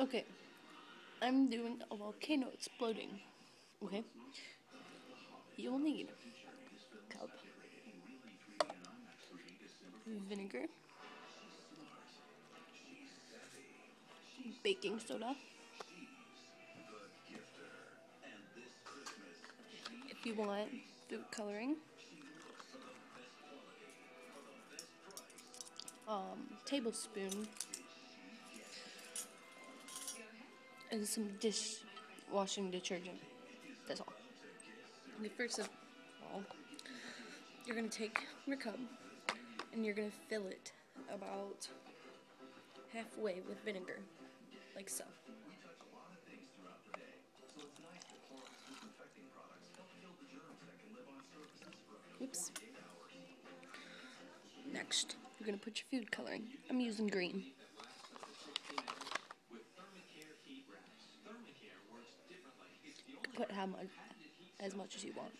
Okay, I'm doing a volcano exploding. Okay, you'll need cup, vinegar, baking soda. If you want food coloring, um, tablespoon and some dishwashing detergent. That's all. Okay, first of all, you're gonna take your cup and you're gonna fill it about halfway with vinegar, like so. Oops. Next, you're gonna put your food coloring. I'm using green. Put how much, as much as you want.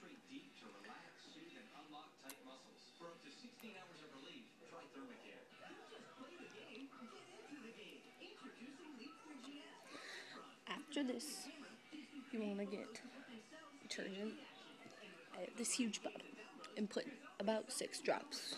After this, you want to get detergent at this huge bottle and put about six drops.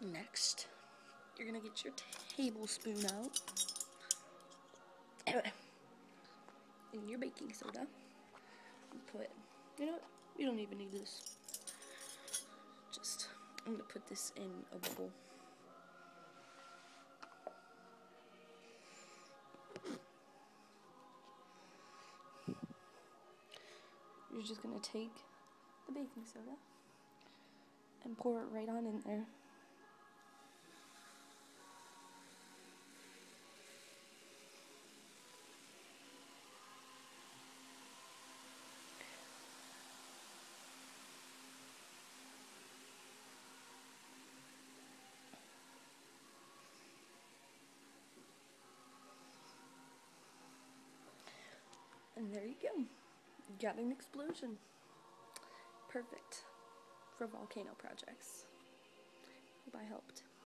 Next, you're gonna get your tablespoon out and your baking soda. Put, you know? You don't even need this. Just, I'm gonna put this in a bowl. You're just gonna take the baking soda and pour it right on in there. And there you go. You got an explosion. Perfect for volcano projects. Hope I helped.